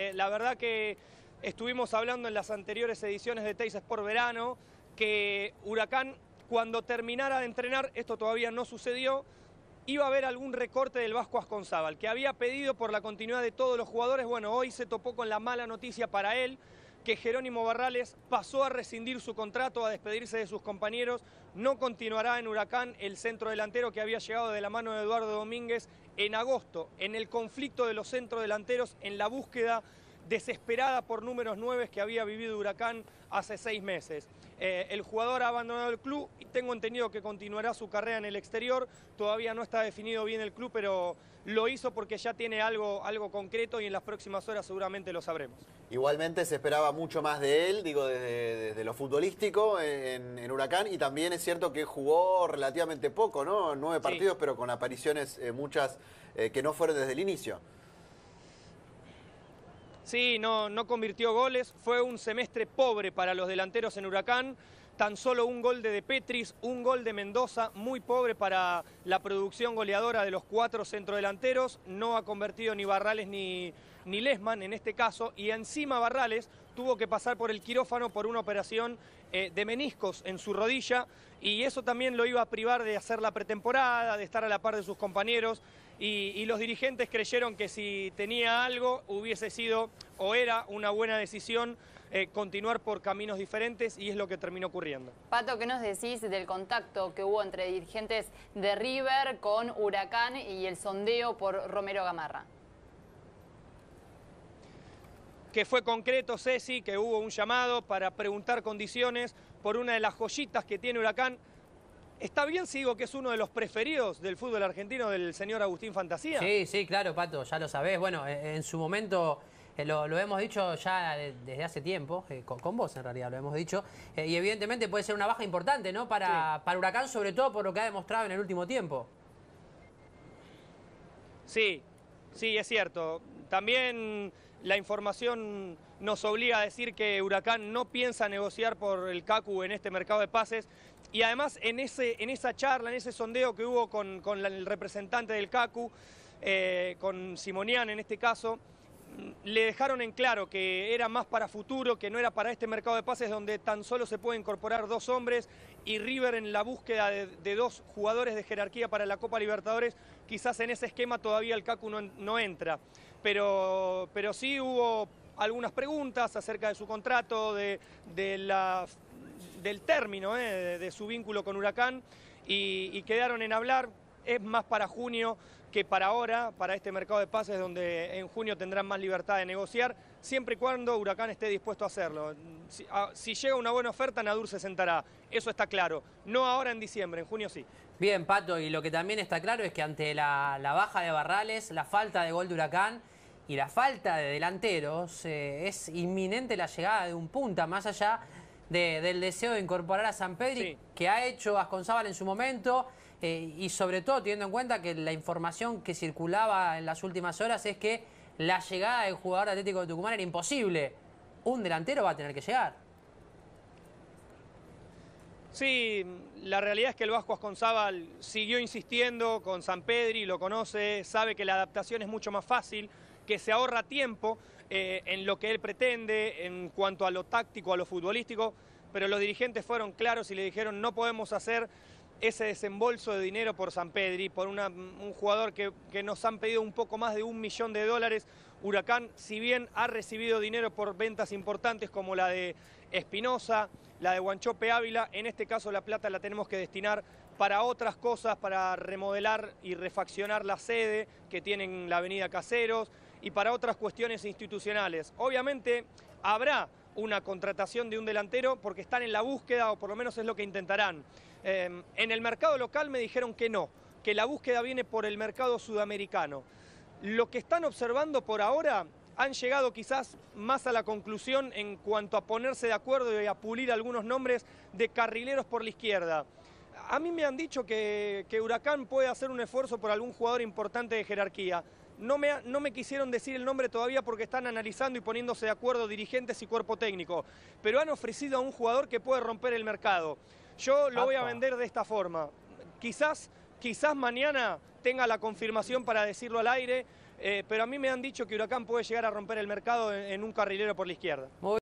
Eh, la verdad que estuvimos hablando en las anteriores ediciones de Teis por verano que Huracán cuando terminara de entrenar, esto todavía no sucedió, iba a haber algún recorte del Vasco Asconzábal, que había pedido por la continuidad de todos los jugadores. Bueno, hoy se topó con la mala noticia para él, que Jerónimo Barrales pasó a rescindir su contrato, a despedirse de sus compañeros, no continuará en Huracán el centro delantero que había llegado de la mano de Eduardo Domínguez en agosto, en el conflicto de los centrodelanteros, en la búsqueda desesperada por números nueve que había vivido Huracán hace seis meses. Eh, el jugador ha abandonado el club y tengo entendido que continuará su carrera en el exterior. Todavía no está definido bien el club, pero lo hizo porque ya tiene algo, algo concreto y en las próximas horas seguramente lo sabremos. Igualmente se esperaba mucho más de él, digo, desde, lo futbolístico en, Huracán y también es cierto que jugó relativamente poco, ¿no? Nueve partidos, pero con apariciones eh, muchas eh, que no fueron desde el inicio. Sí, no, no convirtió goles, fue un semestre pobre para los delanteros en Huracán, tan solo un gol de De Petris, un gol de Mendoza, muy pobre para la producción goleadora de los cuatro centrodelanteros, no ha convertido ni Barrales ni, ni Lesman en este caso, y encima Barrales tuvo que pasar por el quirófano por una operación eh, de meniscos en su rodilla, y eso también lo iba a privar de hacer la pretemporada, de estar a la par de sus compañeros, y, los dirigentes creyeron que si tenía algo hubiese sido o era una buena decisión eh, continuar por caminos diferentes y es lo que terminó ocurriendo. Pato, ¿qué nos decís del contacto que hubo entre dirigentes de River con Huracán y el sondeo por Romero Gamarra? Que fue concreto, Ceci, que hubo un llamado para preguntar condiciones por una de las joyitas que tiene Huracán, ¿Está bien si digo que es uno de los preferidos del fútbol argentino del señor Agustín Fantasía? Sí, sí, claro, Pato, ya lo sabés. Bueno, eh, en su momento eh, lo, hemos dicho ya desde hace tiempo, eh, con, vos en realidad lo hemos dicho, y evidentemente puede ser una baja importante, ¿no? Para, para Huracán, sobre todo por lo que ha demostrado en el último tiempo. Sí, sí, es cierto. También la información nos obliga a decir que Huracán no piensa negociar por el CACU en este mercado de pases y además en, ese, en esa charla, en ese sondeo que hubo con, el representante del CACU, eh, con Simonian en este caso, le dejaron en claro que era más para futuro, que no era para este mercado de pases donde tan solo se puede incorporar dos hombres y River en la búsqueda de, dos jugadores de jerarquía para la Copa Libertadores, quizás en ese esquema todavía el CACU no, entra. Pero, pero sí hubo algunas preguntas acerca de su contrato, de, del término eh, de, su vínculo con Huracán y quedaron en hablar. Es más para junio que para ahora, para este mercado de pases donde en junio tendrán más libertad de negociar, siempre y cuando Huracán esté dispuesto a hacerlo. Si, ah, llega una buena oferta, Nadur se sentará, eso está claro. No ahora en diciembre, en junio sí. Bien, Pato, y lo que también está claro es que ante la, baja de Barrales, la falta de gol de Huracán y la falta de delanteros, eh, es inminente la llegada de un punta, más allá del deseo de incorporar a San Pedro, que ha hecho Asconzábal en su momento, eh, y sobre todo teniendo en cuenta que la información que circulaba en las últimas horas es que la llegada del jugador Atlético de Tucumán era imposible. Un delantero va a tener que llegar. Sí, la realidad es que el Vasco Asconzábal siguió insistiendo con San Pedri, lo conoce, sabe que la adaptación es mucho más fácil, que se ahorra tiempo eh, en lo que él pretende en cuanto a lo táctico, a lo futbolístico, pero los dirigentes fueron claros y le dijeron no podemos hacer ese desembolso de dinero por San Pedri, por un jugador que, nos han pedido un poco más de un millón de dólares. Huracán, si bien ha recibido dinero por ventas importantes como la de Espinosa, la de Guanchope Ávila, en este caso la plata la tenemos que destinar para otras cosas, para remodelar y refaccionar la sede que tienen la avenida Caseros y para otras cuestiones institucionales. Obviamente habrá una contratación de un delantero porque están en la búsqueda o por lo menos es lo que intentarán. Em, en el mercado local me dijeron que no, que la búsqueda viene por el mercado sudamericano. Lo que están observando por ahora han llegado quizás más a la conclusión en cuanto a ponerse de acuerdo y a pulir algunos nombres de carrileros por la izquierda. A mí me han dicho que, que Huracán puede hacer un esfuerzo por algún jugador importante de jerarquía. No me, no me, quisieron decir el nombre todavía porque están analizando y poniéndose de acuerdo dirigentes y cuerpo técnico, pero han ofrecido a un jugador que puede romper el mercado. Yo lo voy a vender de esta forma. Quizás, quizás mañana tenga la confirmación para decirlo al aire. eh, pero a mí me han dicho que Huracán puede llegar a romper el mercado en, en un carrilero por la izquierda.